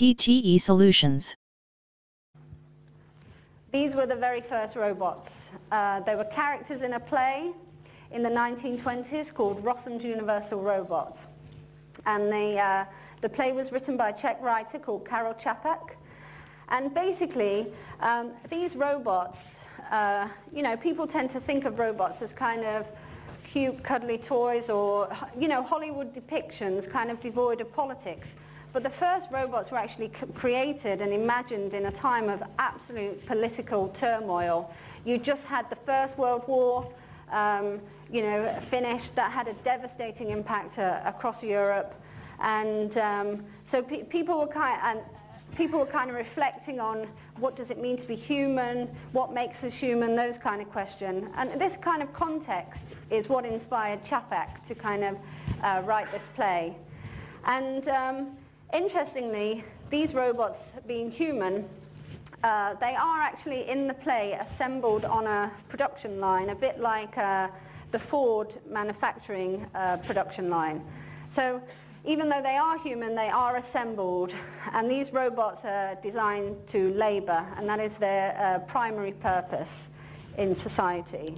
PTE Solutions. These were the very first robots. Uh, they were characters in a play in the 1920s called Rossum's Universal Robots. And the, uh, the play was written by a Czech writer called Karel Čapek. And basically, um, these robots, uh, you know, people tend to think of robots as kind of cute, cuddly toys or, you know, Hollywood depictions kind of devoid of politics. But the first robots were actually created and imagined in a time of absolute political turmoil. You just had the First World War, um, you know, finished. That had a devastating impact uh, across Europe. And um, so pe people were kind of, and people were kind of reflecting on what does it mean to be human, what makes us human, those kind of questions. And this kind of context is what inspired Čapek to kind of uh, write this play. And um, interestingly, these robots being human, uh, they are actually in the play assembled on a production line, a bit like uh, the Ford manufacturing uh, production line. So even though they are human, they are assembled, and these robots are designed to labour, and that is their uh, primary purpose in society.